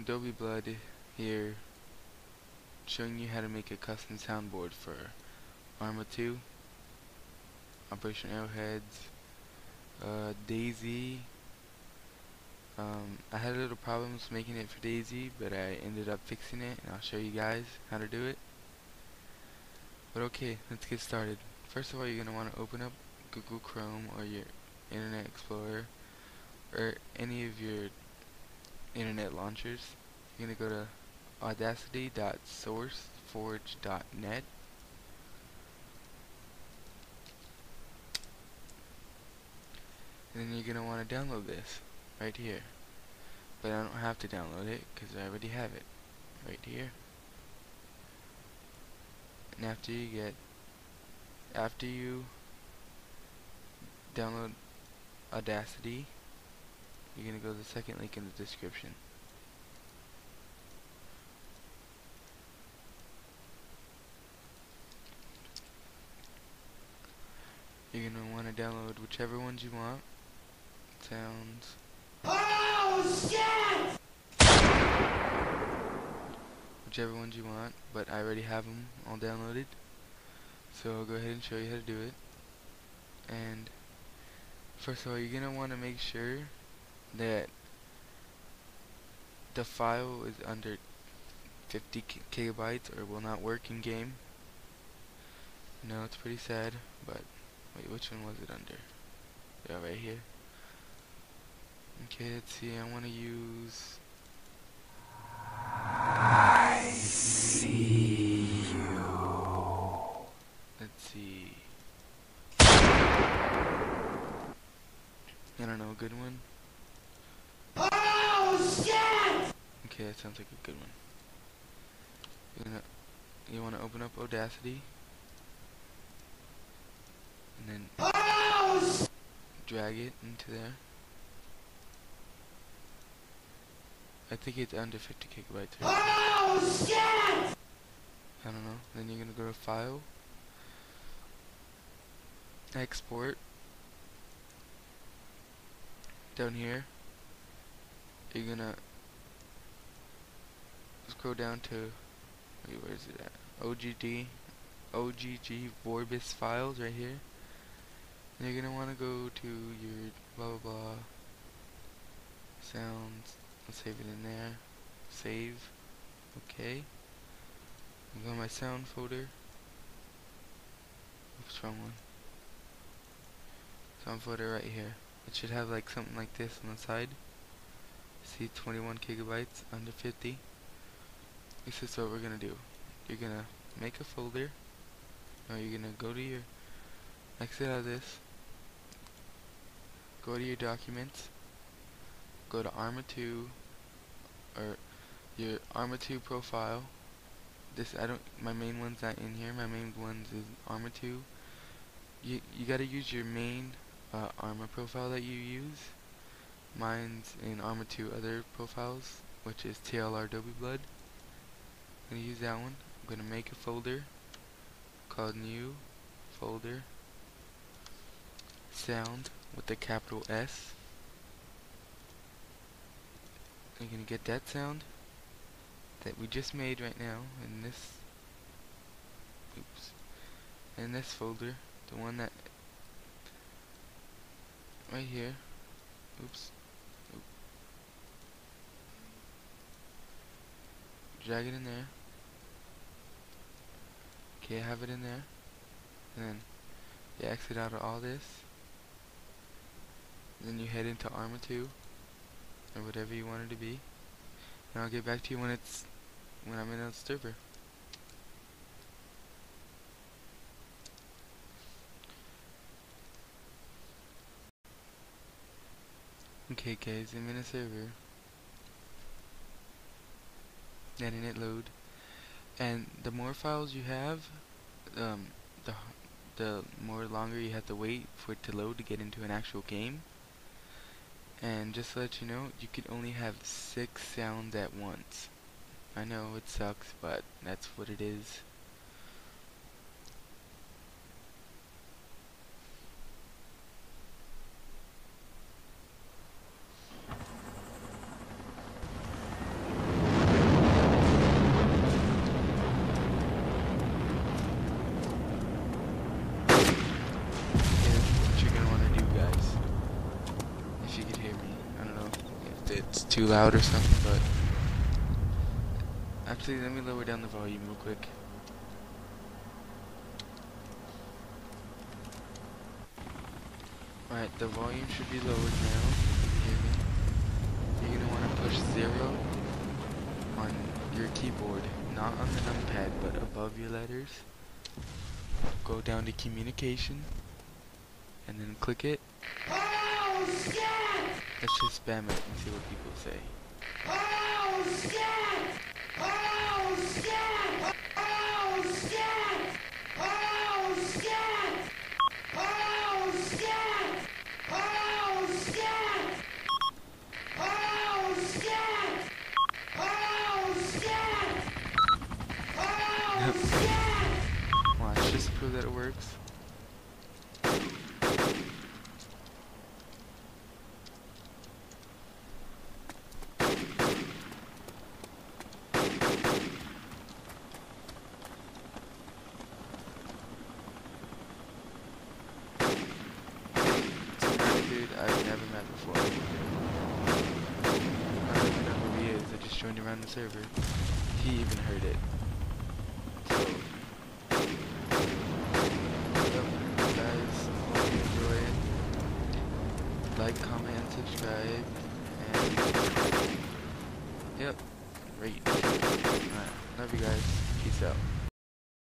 Adobe Blood here showing you how to make a custom soundboard for Arma 2, Operation Arrowheads, uh, DayZ. Um, I had a little problems making it for DayZ but I ended up fixing it, and I'll show you guys how to do it. But okay, let's get started. First of all, you're going to want to open up Google Chrome or your Internet Explorer or any of your internet launchers. You're going to go to audacity.sourceforge.net and then you're going to want to download this right here. But I don't have to download it because I already have it right here. And after you get, after you download Audacity, you're going to go to the second link in the description. You're going to want to download whichever ones you want. Sounds. Oh shit! Whichever ones you want, but I already have them all downloaded. So I'll go ahead and show you how to do it. And first of all, you're going to want to make sure that the file is under 50 gigabytes or will not work in game. No, it's pretty sad, but wait, which one was it under? Yeah, right here. Okay, let's see, I want to use... I see you. Let's see... I don't know, a good one? Oh shit! Okay, that sounds like a good one. You're gonna, you want to open up Audacity, and then Oh drag it into there. I think it's under 50 gigabytes. Oh shit! I don't know. Then you're gonna go to File, Export. Down here, you're gonna scroll down to wait, where is it at? OGD, OGG Vorbis files right here. And you're gonna want to go to your blah blah blah sounds. Let's save it in there. Save. Okay. I'm go to my sound folder. Oops, wrong one. Sound folder right here. It should have like something like this on the side. See 21 gigabytes under 50. This is what we're gonna do. You're gonna make a folder. No, you're gonna go to your exit out of this. Go to your documents. Go to Arma 2 or your Arma 2 profile. This I don't. My main one's not in here. My main one's is Arma 2. You you gotta use your main uh, Arma profile that you use. Mine's in Arma 2 other profiles, which is TLR Adobe Blood. I'm gonna use that one. I'm gonna make a folder called New Folder Sound with the capital S. You're gonna get that sound that we just made right now in this oops in this folder the one that right here oops Oop. drag it in there okay have it in there and then you exit out of all this then you head into Arma 2 or whatever you want it to be and I'll get back to you when it's when I'm in a server. Okay guys, I'm in a server. Letting it load. And the more files you have, um, the the more longer you have to wait for it to load to get into an actual game. And just to let you know, you can only have six sounds at once. I know it sucks, but that's what it is. Too loud or something, but actually, let me lower down the volume real quick. Alright, the volume should be lowered now. You're gonna want to push zero on your keyboard, not on the numpad, but above your letters. Go down to communication, and then click it. Oh! Let's just spam it and see what people say. Oh shit! Oh shit! Oh shit! Oh shit! Oh shit! Oh shit! Oh shit! Oh shit! Oh shit! Watch, just prove that it works. I've never met before. I don't even know who he is, I just joined a the server. He even heard it. So, guys, hope you enjoy it. Like, comment, and subscribe. And, yep, great. Love you guys. Peace out.